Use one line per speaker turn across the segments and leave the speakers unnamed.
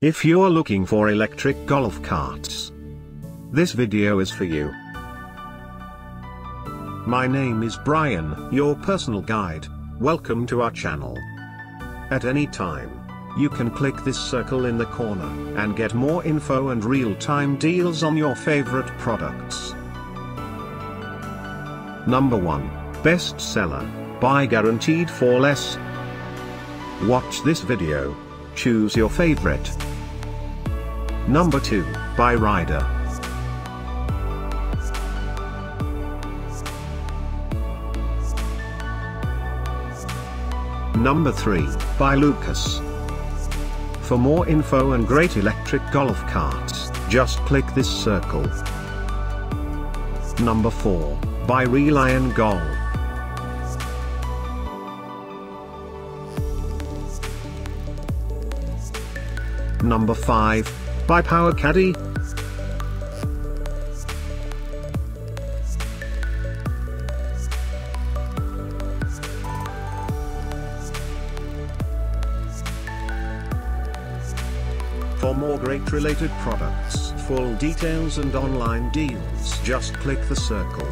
If you're looking for electric golf carts, this video is for you. My name is Brian, your personal guide. Welcome to our channel. At any time, you can click this circle in the corner and get more info and real-time deals on your favorite products. Number 1. Bestseller. By guaranteed for less. Watch this video. Choose your favorite. Number 2. By Rider. Number 3. By Lucas. For more info and great electric golf carts, just click this circle. Number 4. By Relion Golf. Number 5. By PowaKaddy. For more great related products, full details and online deals just click the circle.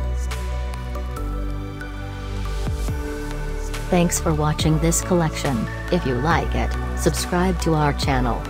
Thanks for watching this collection. If you like it, subscribe to our channel.